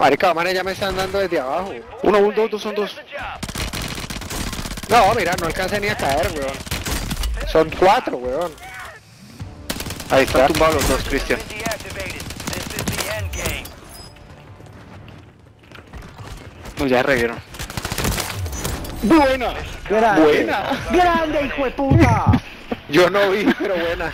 Marica, manes ya me están dando desde abajo. Uno, un, dos, dos, son dos. No, mira, no alcancé ni a caer, weón. Son cuatro, weón. Ahí están tumbados los dos, Cristian. No, ya revieron. Buena. Grande. Buena. Grande, hijo de puta. Yo no vi, pero buena.